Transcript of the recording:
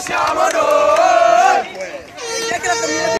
Yes, I'm a